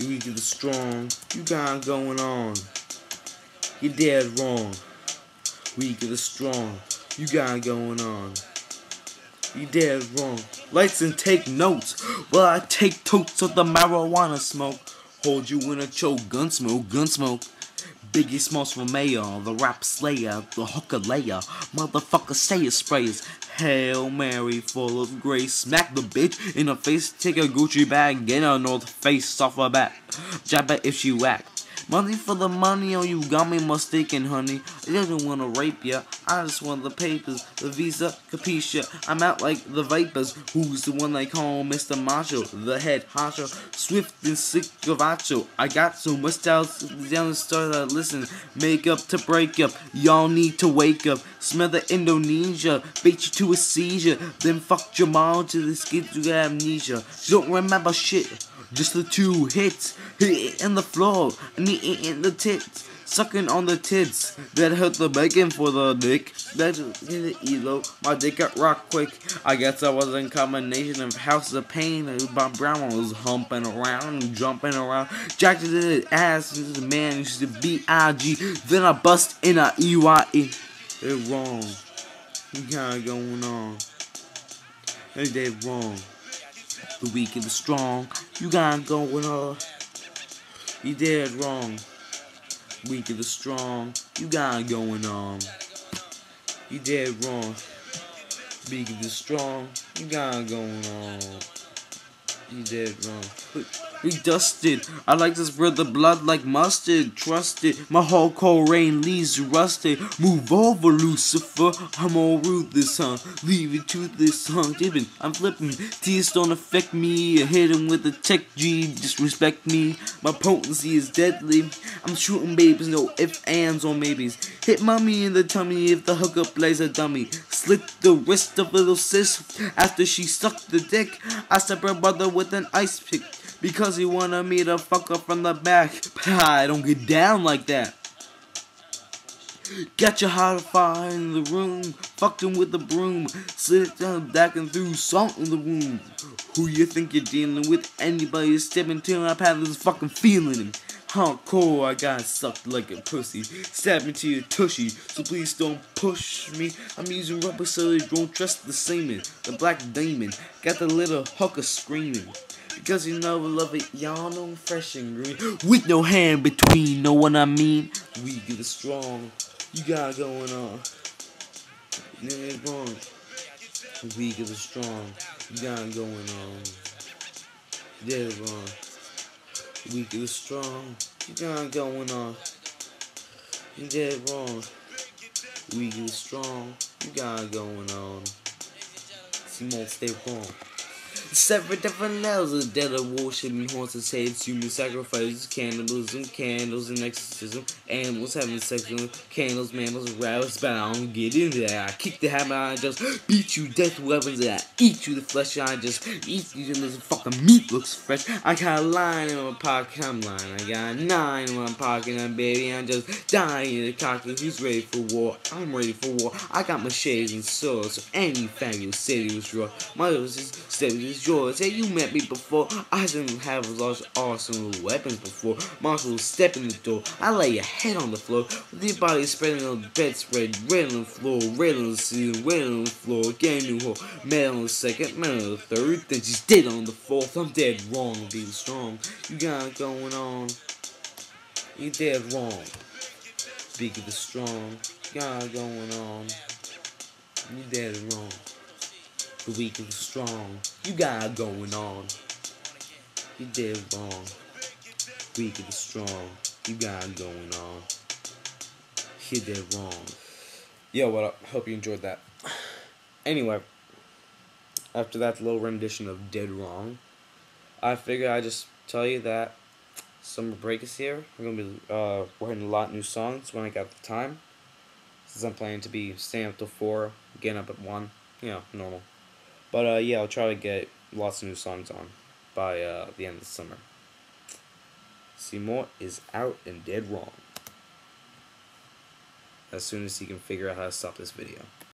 You the strong. You got going on. You're dead wrong. Weak the strong. You got going on. You dead wrong. Lights and take notes. Well, I take totes of the marijuana smoke. Hold you in a choke. Gun smoke, gun smoke. Biggie Smalls from Mayor, the rap slayer, the hooker layer, motherfucker say it sprays. Hail Mary, full of grace. Smack the bitch in the face, take a Gucci bag, get a North Face off her back. Jab if she whack. Money for the money, oh, you got me mistaken, honey. I didn't want to rape ya. I just want the papers, the visa, capisha. I'm out like the vipers. Who's the one they call Mr. Macho? The head honcho, swift and sick of gavacho. I got so much style down the start that listen. Make up to break up. Y'all need to wake up. Smell the Indonesia. Bait you to a seizure. Then fuck your mom till this gives you amnesia. You don't remember shit. Just the two hits, hit in the floor, and he in the tits, sucking on the tits. That hurt the bacon for the dick. That hit the elo. My dick got rock quick. I guess I was in combination of House of Pain and Bob Brown was humping around jumping around. Jacked in his ass the man used to B I G. Then I bust in a E Y E. It's wrong. You got going on. It's dead wrong the weak and the strong. You got going on. You dead wrong. Weak and the strong. You got going on. You dead wrong. Weak and the strong. You got going on. You dead wrong. We dusted. I like spread the blood like mustard. Trusted. My whole cold rain leaves rusted. Move over, Lucifer. I'm all ruthless, huh? Leave it to this, huh? Dipping. I'm flipping. Tears don't affect me. I hit him with a tech G. Disrespect me. My potency is deadly. I'm shooting babies, no if, ands, or maybes. Hit mommy in the tummy if the hookup plays a dummy. Slit the wrist of little sis after she sucked the dick. I stabbed her brother with an ice pick because he wanted me to fuck her from the back. I don't get down like that. Got your hot fire in the room, fucked him with the broom, slid down back and threw salt in the wound. Who you think you're dealing with? Anybody stepping to my path is fucking feeling him. Hardcore, I got sucked like a pussy. Stab into your tushy, so please don't push me. I'm using rubber so you don't trust the semen. The black demon got the little hooker screaming. Because you know we love it, y'all know fresh and green. With no hand between, know what I mean? We get it strong. You got going on. Ain't wrong. We get it strong. You got going on. Dead wrong. We get strong. You got going on. You dead wrong. We get strong. You got going on. Simone, stay wrong. Seven different levels of dead of worshiping horses, heads, human sacrifices, cannibalism, candles, and exorcism, animals having sex with candles, mammals, rabbits, but I don't get into that. I kick the hammer, I just beat you, death weapons, and I eat you, the flesh, I just eat you, and this fucking meat looks fresh. I got a line in my pocket, I'm lying, I got a nine in my pocket, and baby, I'm just dying in the cockpit. Who's ready for war? I'm ready for war. I got my shades and swords, so any fabulous city was raw. My was said is yours. Hey, you met me before. I didn't have large arsenal weapons before. Marshall step in the door. I lay your head on the floor with your body spreading on the bedspread. Red on the floor, red on the ceiling, red on the floor. Again, new hole. Mad on the second, mad on the third. Then she's dead on the fourth. I'm dead wrong, being strong. You got it going on. You dead wrong. Big of the strong. You got it going on. You dead wrong the weak and the strong. You got going on. You did wrong. Weak and the strong. You got going on. You did wrong. Yo, what up? Hope you enjoyed that. Anyway, after that little rendition of Dead Wrong, I figure I just tell you that summer break is here. I'm gonna be uh, writing a lot of new songs when I got the time. Since I'm planning to be staying up till four, getting up at one. You know, normal. But uh, yeah, I'll try to get lots of new songs on by uh, the end of the summer. Seymour is out and dead wrong. As soon as he can figure out how to stop this video.